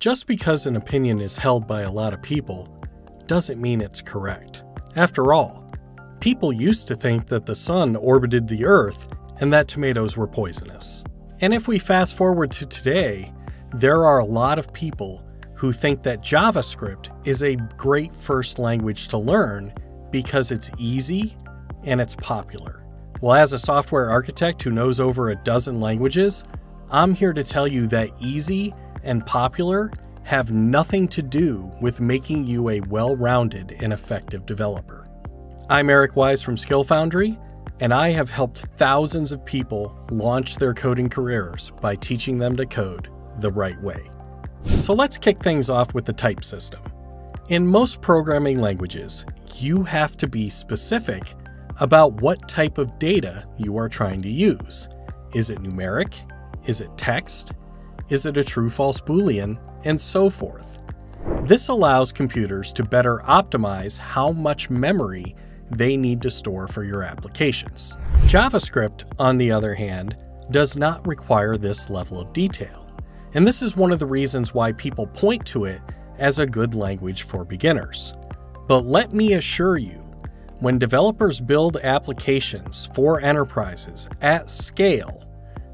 Just because an opinion is held by a lot of people doesn't mean it's correct. After all, people used to think that the sun orbited the earth and that tomatoes were poisonous. And if we fast forward to today, there are a lot of people who think that JavaScript is a great first language to learn because it's easy and it's popular. Well, as a software architect who knows over a dozen languages, I'm here to tell you that easy and popular have nothing to do with making you a well rounded and effective developer. I'm Eric Wise from Skill Foundry, and I have helped thousands of people launch their coding careers by teaching them to code the right way. So let's kick things off with the type system. In most programming languages, you have to be specific about what type of data you are trying to use. Is it numeric? Is it text? Is it a true false boolean? And so forth. This allows computers to better optimize how much memory they need to store for your applications. JavaScript, on the other hand, does not require this level of detail. And this is one of the reasons why people point to it as a good language for beginners. But let me assure you, when developers build applications for enterprises at scale,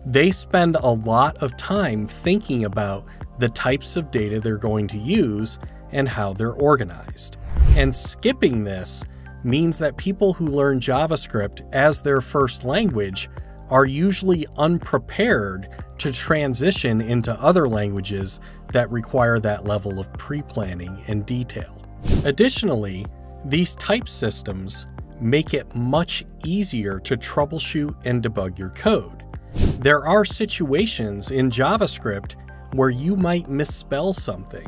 they spend a lot of time thinking about the types of data they're going to use and how they're organized. And skipping this means that people who learn JavaScript as their first language are usually unprepared to transition into other languages that require that level of pre planning and detail. Additionally, these type systems make it much easier to troubleshoot and debug your code. There are situations in JavaScript where you might misspell something,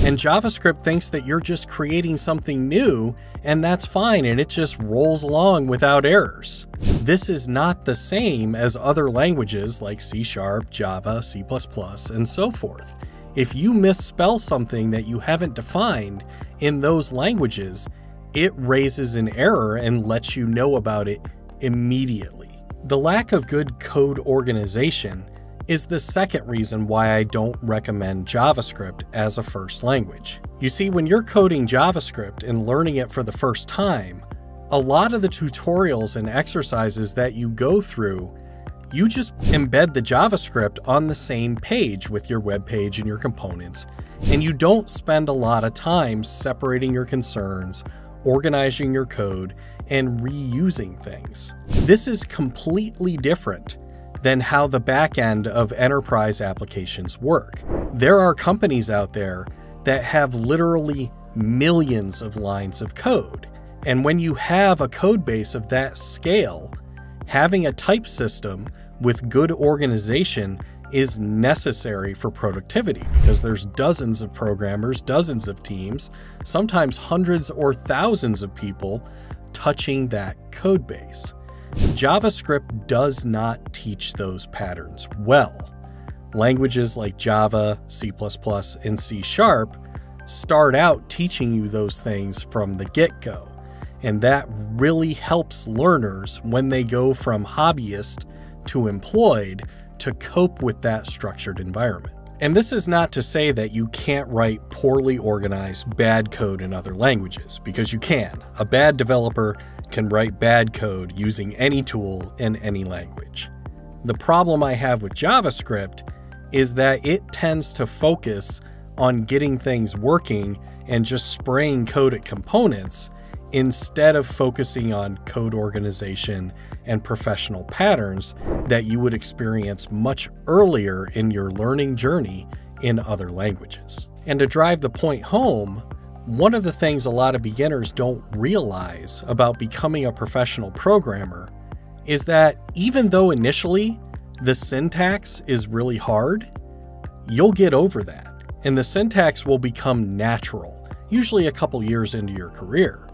and JavaScript thinks that you're just creating something new, and that's fine, and it just rolls along without errors. This is not the same as other languages like C Sharp, Java, C++, and so forth. If you misspell something that you haven't defined in those languages, it raises an error and lets you know about it immediately. The lack of good code organization is the second reason why I don't recommend JavaScript as a first language. You see, when you're coding JavaScript and learning it for the first time, a lot of the tutorials and exercises that you go through, you just embed the JavaScript on the same page with your web page and your components, and you don't spend a lot of time separating your concerns, organizing your code, and reusing things. This is completely different than how the back end of enterprise applications work. There are companies out there that have literally millions of lines of code. And when you have a code base of that scale, having a type system with good organization is necessary for productivity because there's dozens of programmers, dozens of teams, sometimes hundreds or thousands of people touching that code base. JavaScript does not teach those patterns well. Languages like Java, C++, and C Sharp start out teaching you those things from the get go. And that really helps learners when they go from hobbyist to employed to cope with that structured environment. And this is not to say that you can't write poorly organized bad code in other languages, because you can. A bad developer can write bad code using any tool in any language. The problem I have with JavaScript is that it tends to focus on getting things working and just spraying code at components instead of focusing on code organization and professional patterns that you would experience much earlier in your learning journey in other languages. And to drive the point home, one of the things a lot of beginners don't realize about becoming a professional programmer is that even though initially the syntax is really hard, you'll get over that. And the syntax will become natural, usually a couple years into your career.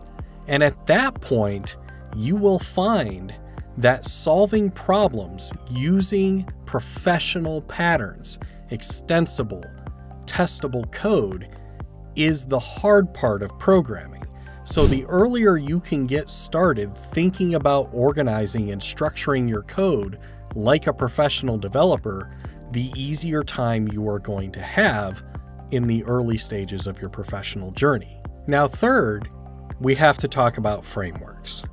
And at that point, you will find that solving problems using professional patterns, extensible, testable code is the hard part of programming. So the earlier you can get started thinking about organizing and structuring your code like a professional developer, the easier time you are going to have in the early stages of your professional journey. Now, third, we have to talk about frameworks.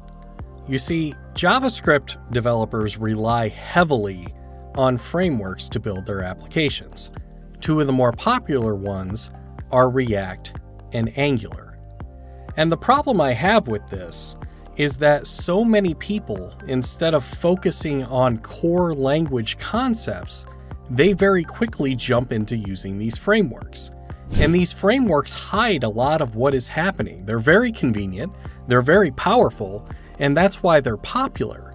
You see, JavaScript developers rely heavily on frameworks to build their applications. Two of the more popular ones are React and Angular. And the problem I have with this is that so many people, instead of focusing on core language concepts, they very quickly jump into using these frameworks. And these frameworks hide a lot of what is happening. They're very convenient, they're very powerful, and that's why they're popular.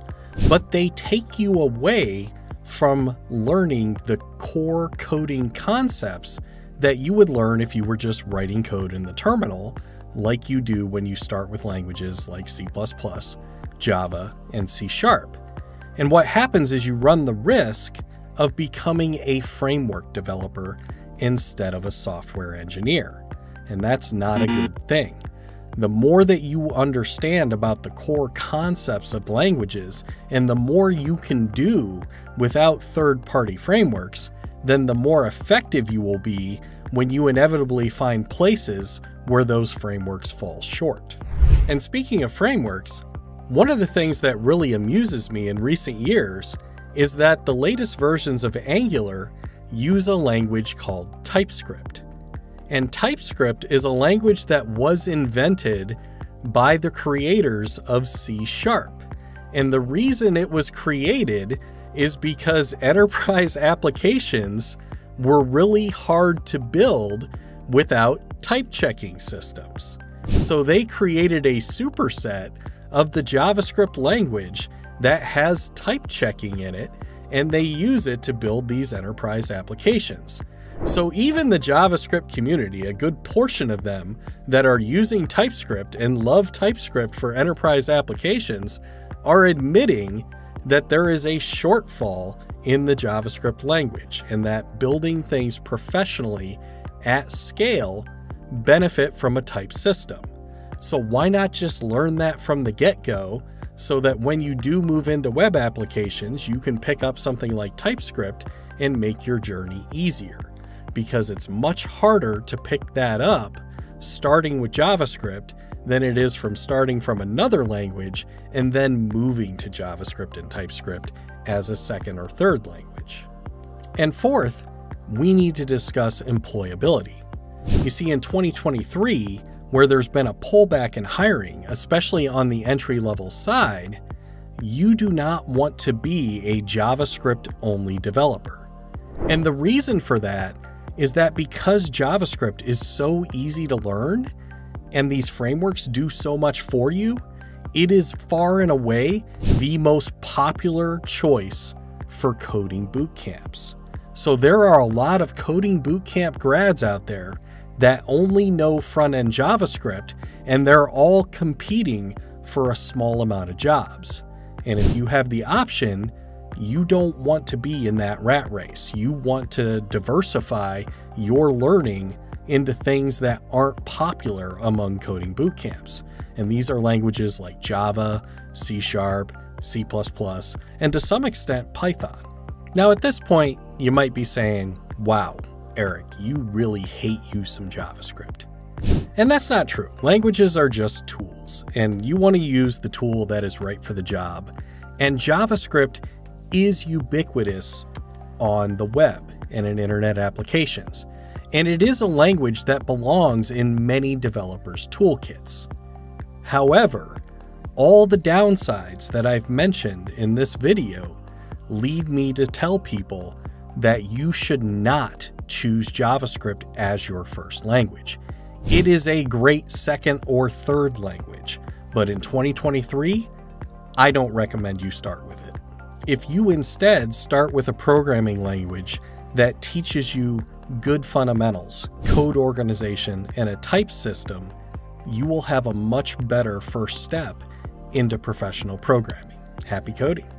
But they take you away from learning the core coding concepts that you would learn if you were just writing code in the terminal, like you do when you start with languages like C, Java, and C Sharp. And what happens is you run the risk of becoming a framework developer instead of a software engineer. And that's not a mm-hmm. good thing. The more that you understand about the core concepts of languages and the more you can do without third party frameworks, then the more effective you will be when you inevitably find places where those frameworks fall short. And speaking of frameworks, one of the things that really amuses me in recent years is that the latest versions of Angular use a language called TypeScript. And TypeScript is a language that was invented by the creators of C Sharp. And the reason it was created is because enterprise applications were really hard to build without type checking systems. So they created a superset of the JavaScript language that has type checking in it, and they use it to build these enterprise applications. So even the JavaScript community, a good portion of them that are using TypeScript and love TypeScript for enterprise applications, are admitting that there is a shortfall in the JavaScript language and that building things professionally at scale benefit from a type system. So why not just learn that from the get-go so that when you do move into web applications, you can pick up something like TypeScript and make your journey easier because it's much harder to pick that up starting with JavaScript than it is from starting from another language and then moving to JavaScript and TypeScript as a second or third language. And fourth, we need to discuss employability. You see, in 2023, where there's been a pullback in hiring, especially on the entry level side, you do not want to be a JavaScript only developer. And the reason for that is that because JavaScript is so easy to learn and these frameworks do so much for you, it is far and away the most popular choice for coding boot camps. So there are a lot of coding bootcamp grads out there that only know front end JavaScript, and they're all competing for a small amount of jobs. And if you have the option, you don't want to be in that rat race. You want to diversify your learning into things that aren't popular among coding boot camps. And these are languages like Java, C Sharp, C, and to some extent Python. Now, at this point, you might be saying, wow, Eric, you really hate you some JavaScript. And that's not true. Languages are just tools, and you want to use the tool that is right for the job. And JavaScript is ubiquitous on the web and in internet applications. And it is a language that belongs in many developers' toolkits. However, all the downsides that I've mentioned in this video lead me to tell people that you should not choose JavaScript as your first language. It is a great second or third language, but in 2023, I don't recommend you start with it. If you instead start with a programming language that teaches you good fundamentals, code organization, and a type system, you will have a much better first step into professional programming. Happy coding!